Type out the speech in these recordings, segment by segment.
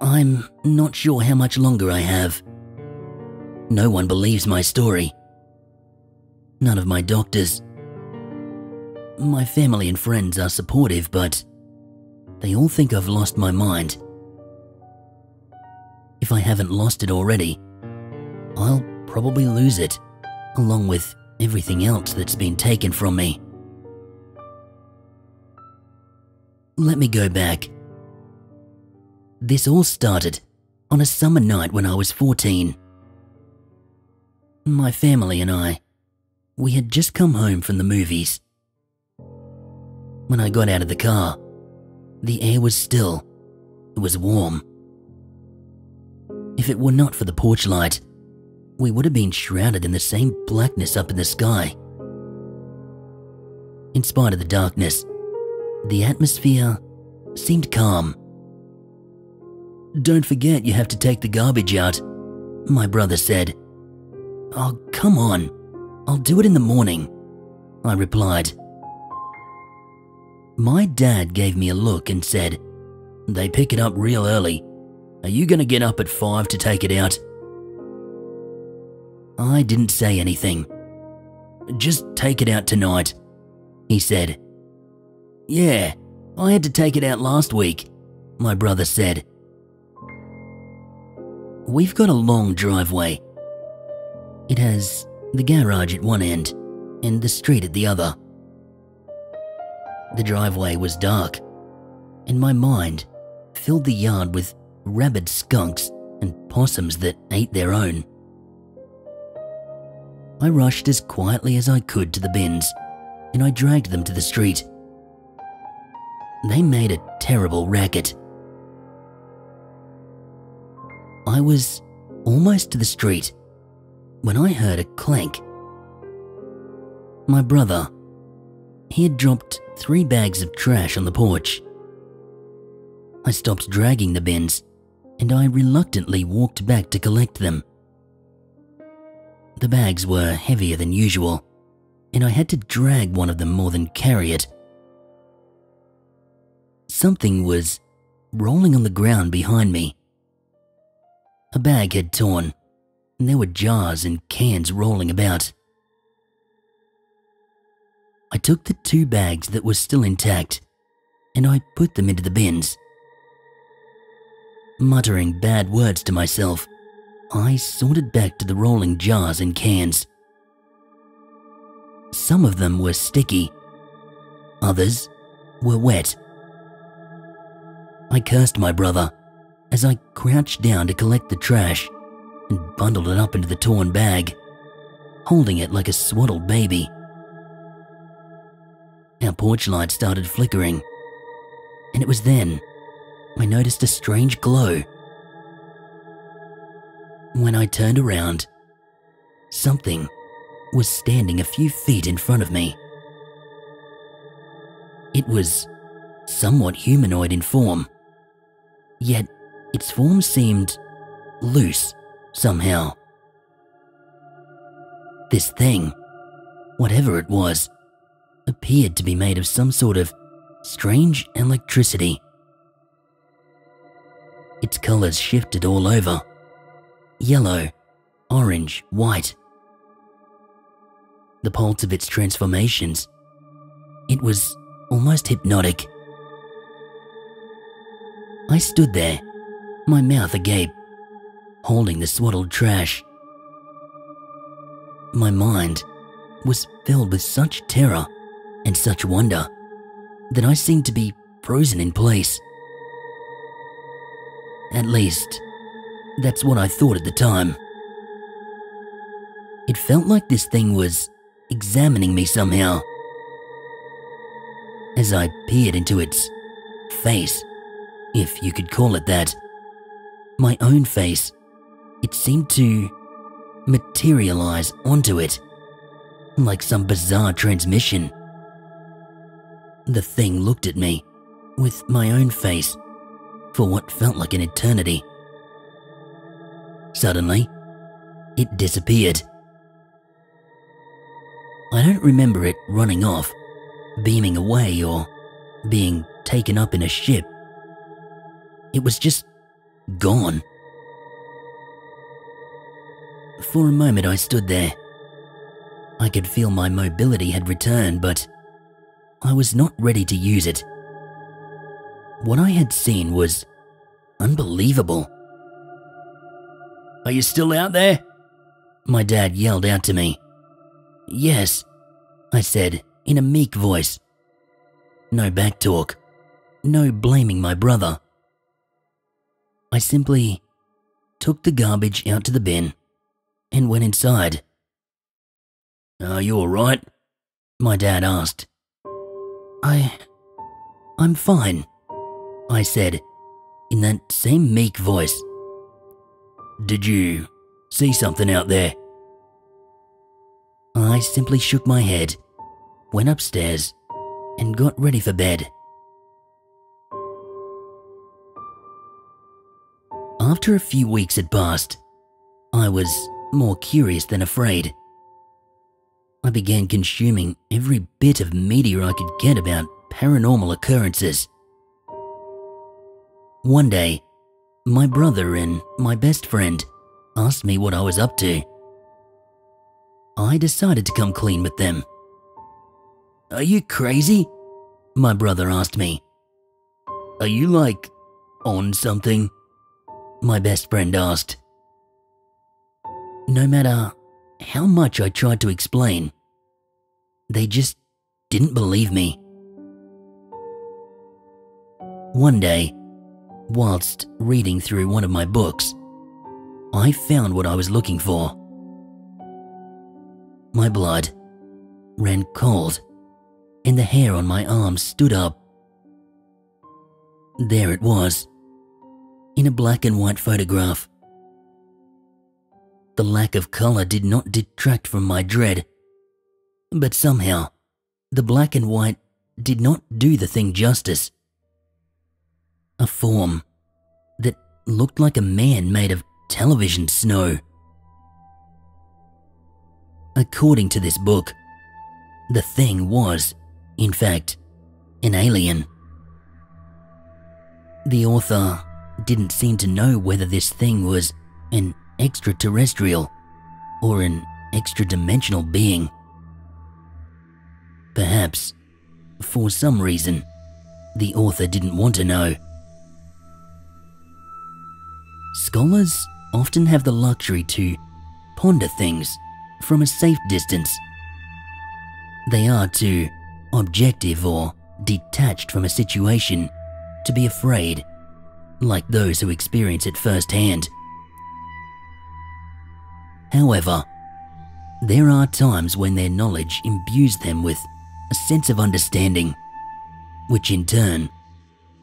I'm not sure how much longer I have. No one believes my story. None of my doctors. My family and friends are supportive, but they all think I've lost my mind. If I haven't lost it already, I'll probably lose it, along with everything else that's been taken from me. Let me go back. This all started on a summer night when I was 14. My family and I, we had just come home from the movies. When I got out of the car, the air was still. It was warm. If it were not for the porch light, we would have been shrouded in the same blackness up in the sky. In spite of the darkness, the atmosphere seemed calm. Don't forget you have to take the garbage out, my brother said. Oh, come on. I'll do it in the morning, I replied. My dad gave me a look and said, They pick it up real early. Are you going to get up at five to take it out? I didn't say anything. Just take it out tonight, he said. Yeah, I had to take it out last week, my brother said. We've got a long driveway. It has the garage at one end and the street at the other. The driveway was dark, and my mind filled the yard with rabid skunks and possums that ate their own. I rushed as quietly as I could to the bins and I dragged them to the street. They made a terrible racket. I was almost to the street when I heard a clank. My brother, he had dropped three bags of trash on the porch. I stopped dragging the bins and I reluctantly walked back to collect them. The bags were heavier than usual, and I had to drag one of them more than carry it. Something was rolling on the ground behind me. A bag had torn, and there were jars and cans rolling about. I took the two bags that were still intact and I put them into the bins. Muttering bad words to myself, I sorted back to the rolling jars and cans. Some of them were sticky, others were wet. I cursed my brother as I crouched down to collect the trash and bundled it up into the torn bag, holding it like a swaddled baby. Our porch light started flickering, and it was then I noticed a strange glow. When I turned around, something was standing a few feet in front of me. It was somewhat humanoid in form, yet its form seemed loose somehow. This thing, whatever it was, appeared to be made of some sort of strange electricity. Its colours shifted all over yellow, orange, white. The pulse of its transformations, it was almost hypnotic. I stood there, my mouth agape, holding the swaddled trash. My mind was filled with such terror and such wonder that I seemed to be frozen in place. At least, that's what I thought at the time. It felt like this thing was examining me somehow. As I peered into its face, if you could call it that, my own face, it seemed to materialize onto it, like some bizarre transmission. The thing looked at me, with my own face, for what felt like an eternity. Suddenly, it disappeared. I don't remember it running off, beaming away, or being taken up in a ship. It was just gone. For a moment, I stood there. I could feel my mobility had returned, but I was not ready to use it. What I had seen was unbelievable. Are you still out there? My dad yelled out to me. Yes, I said in a meek voice. No backtalk, no blaming my brother. I simply took the garbage out to the bin and went inside. Are you alright? My dad asked. I. I'm fine, I said in that same meek voice. Did you see something out there? I simply shook my head, went upstairs, and got ready for bed. After a few weeks had passed, I was more curious than afraid. I began consuming every bit of media I could get about paranormal occurrences. One day, my brother and my best friend asked me what I was up to. I decided to come clean with them. Are you crazy? My brother asked me. Are you like on something? My best friend asked. No matter how much I tried to explain, they just didn't believe me. One day, whilst reading through one of my books, I found what I was looking for. My blood ran cold, and the hair on my arms stood up. There it was, in a black and white photograph. The lack of colour did not detract from my dread, but somehow, the black and white did not do the thing justice. A form that looked like a man made of television snow. According to this book, the thing was, in fact, an alien. The author didn't seem to know whether this thing was an extraterrestrial or an extra dimensional being. Perhaps, for some reason, the author didn't want to know. Scholars often have the luxury to ponder things from a safe distance. They are too objective or detached from a situation to be afraid, like those who experience it firsthand. However, there are times when their knowledge imbues them with a sense of understanding, which in turn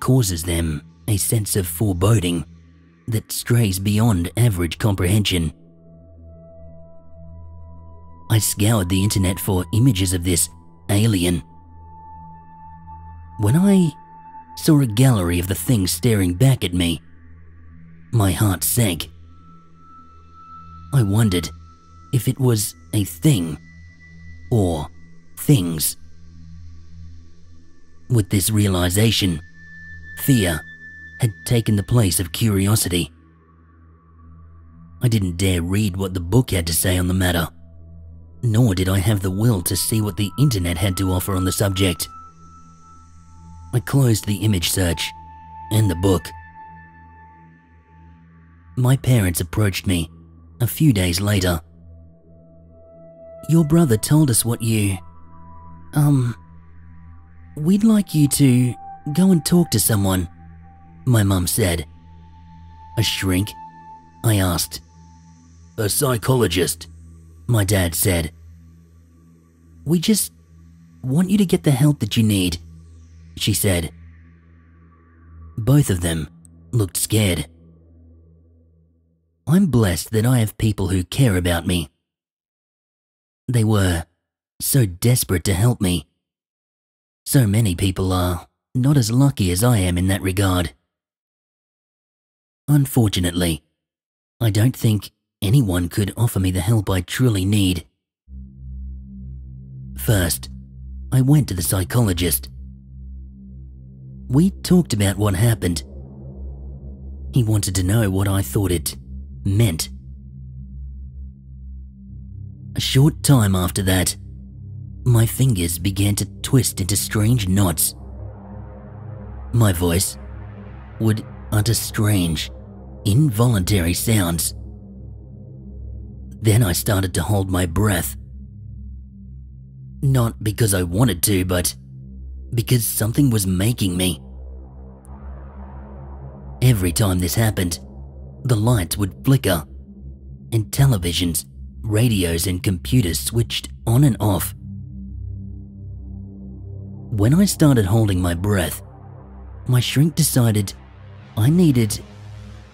causes them a sense of foreboding that strays beyond average comprehension. I scoured the internet for images of this alien. When I saw a gallery of the thing staring back at me, my heart sank. I wondered if it was a thing or things. With this realization, fear had taken the place of curiosity. I didn't dare read what the book had to say on the matter, nor did I have the will to see what the internet had to offer on the subject. I closed the image search and the book. My parents approached me a few days later. Your brother told us what you. Um. We'd like you to go and talk to someone my mum said. A shrink? I asked. A psychologist, my dad said. We just want you to get the help that you need, she said. Both of them looked scared. I'm blessed that I have people who care about me. They were so desperate to help me. So many people are not as lucky as I am in that regard. Unfortunately, I don't think anyone could offer me the help I truly need. First, I went to the psychologist. We talked about what happened. He wanted to know what I thought it meant. A short time after that, my fingers began to twist into strange knots. My voice would utter strange, involuntary sounds. Then I started to hold my breath. Not because I wanted to, but because something was making me. Every time this happened, the lights would flicker, and televisions, radios, and computers switched on and off. When I started holding my breath, my shrink decided I needed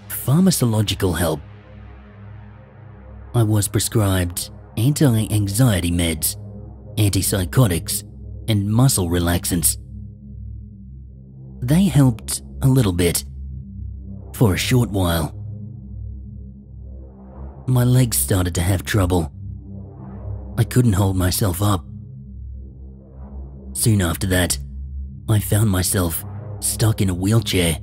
pharmacological help. I was prescribed anti anxiety meds, antipsychotics, and muscle relaxants. They helped a little bit for a short while. My legs started to have trouble. I couldn't hold myself up. Soon after that, I found myself stuck in a wheelchair.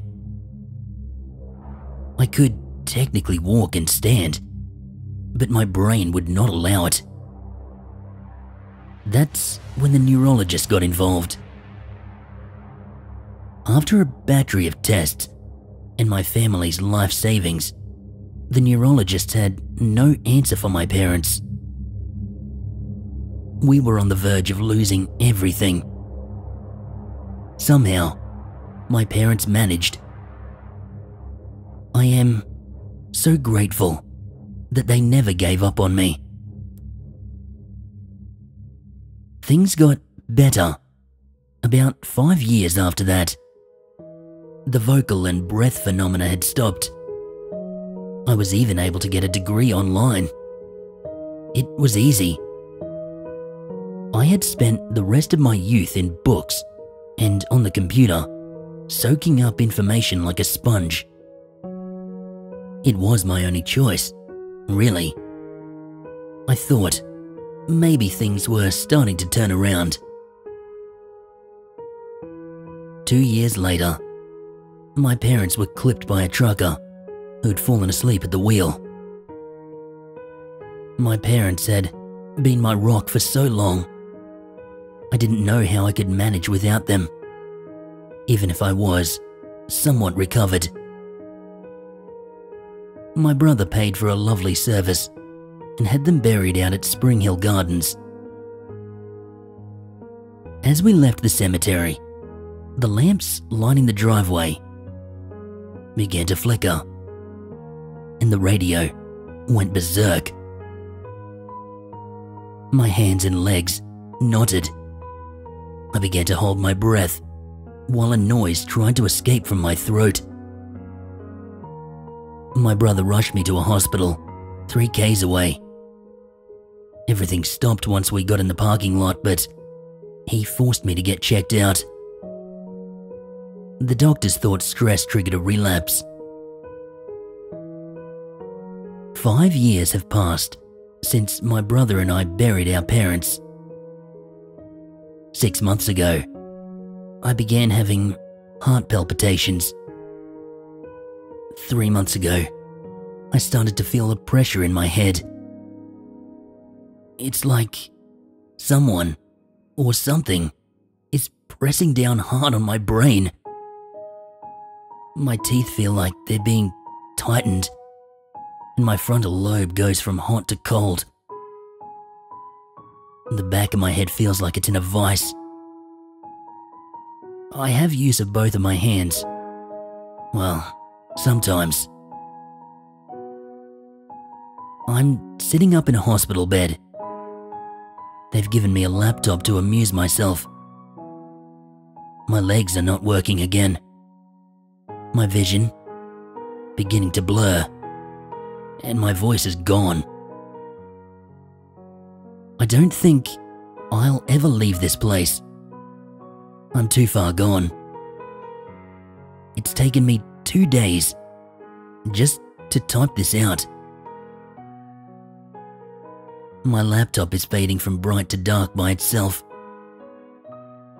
I could technically walk and stand, but my brain would not allow it. That's when the neurologist got involved. After a battery of tests and my family's life savings, the neurologist had no answer for my parents. We were on the verge of losing everything. Somehow, my parents managed. I am so grateful that they never gave up on me. Things got better about five years after that. The vocal and breath phenomena had stopped. I was even able to get a degree online. It was easy. I had spent the rest of my youth in books and on the computer, soaking up information like a sponge. It was my only choice, really. I thought maybe things were starting to turn around. Two years later, my parents were clipped by a trucker who'd fallen asleep at the wheel. My parents had been my rock for so long. I didn't know how I could manage without them, even if I was somewhat recovered my brother paid for a lovely service and had them buried out at Spring Hill Gardens. As we left the cemetery, the lamps lining the driveway began to flicker, and the radio went berserk. My hands and legs knotted. I began to hold my breath while a noise tried to escape from my throat. My brother rushed me to a hospital, three Ks away. Everything stopped once we got in the parking lot, but he forced me to get checked out. The doctors thought stress triggered a relapse. Five years have passed since my brother and I buried our parents. Six months ago, I began having heart palpitations Three months ago, I started to feel a pressure in my head. It's like someone or something is pressing down hard on my brain. My teeth feel like they're being tightened, and my frontal lobe goes from hot to cold. The back of my head feels like it's in a vice. I have use of both of my hands. Well, Sometimes. I'm sitting up in a hospital bed. They've given me a laptop to amuse myself. My legs are not working again. My vision beginning to blur. And my voice is gone. I don't think I'll ever leave this place. I'm too far gone. It's taken me two days just to type this out. My laptop is fading from bright to dark by itself.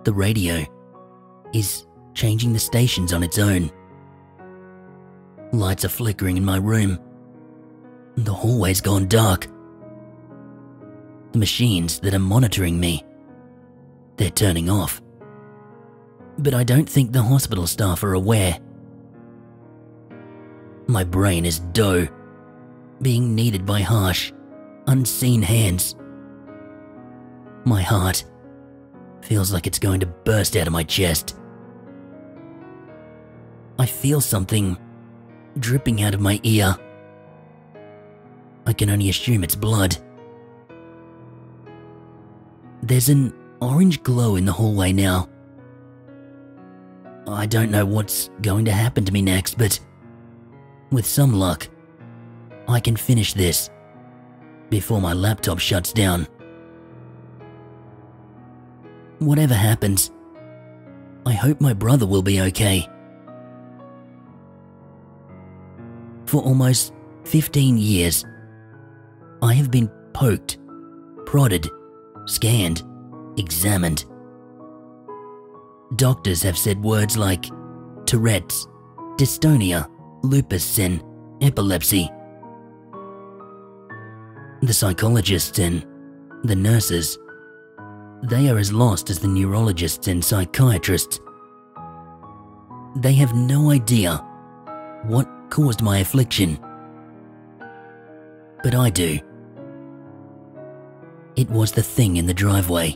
The radio is changing the stations on its own. Lights are flickering in my room. The hallway's gone dark. The machines that are monitoring me, they're turning off. But I don't think the hospital staff are aware. My brain is dough, being kneaded by harsh, unseen hands. My heart feels like it's going to burst out of my chest. I feel something dripping out of my ear. I can only assume it's blood. There's an orange glow in the hallway now. I don't know what's going to happen to me next, but with some luck, I can finish this before my laptop shuts down. Whatever happens, I hope my brother will be okay. For almost 15 years, I have been poked, prodded, scanned, examined. Doctors have said words like Tourette's, dystonia, lupus, and epilepsy. The psychologists and the nurses, they are as lost as the neurologists and psychiatrists. They have no idea what caused my affliction. But I do. It was the thing in the driveway.